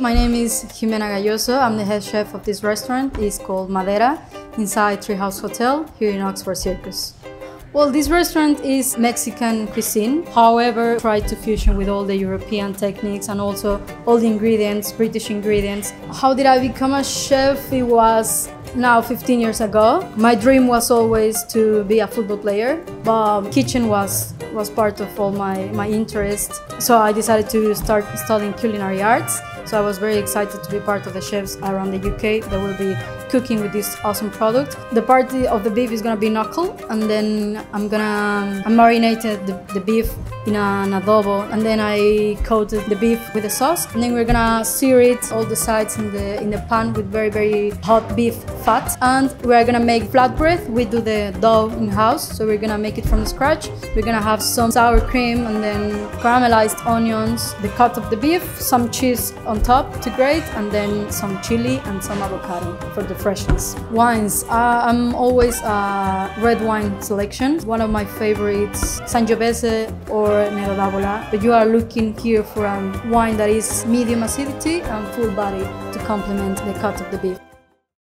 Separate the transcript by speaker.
Speaker 1: My name is Ximena Gayosso. I'm the head chef of this restaurant. It's called Madera inside Treehouse Hotel here in Oxford Circus. Well, this restaurant is Mexican cuisine. However, tried to fusion with all the European techniques and also all the ingredients, British ingredients. How did I become a chef? It was now 15 years ago. My dream was always to be a football player, but kitchen was was part of all my, my interest. So I decided to start studying culinary arts. So I was very excited to be part of the chefs around the UK that will be cooking with this awesome product. The part of the beef is gonna be knuckle and then I'm gonna I marinated the, the beef in an adobo and then I coated the beef with the sauce and then we're gonna sear it all the sides in the in the pan with very very hot beef fat and we're gonna make flatbread. We do the dough in house so we're gonna make it from scratch. We're gonna have some sour cream and then caramelized onions the cut of the beef some cheese on top to grate and then some chili and some avocado for the freshness. Wines. Uh, I'm always a red wine selection. One of my favorites Sangiovese or But you are looking here for a wine that is medium acidity and full body to complement the cut of the beef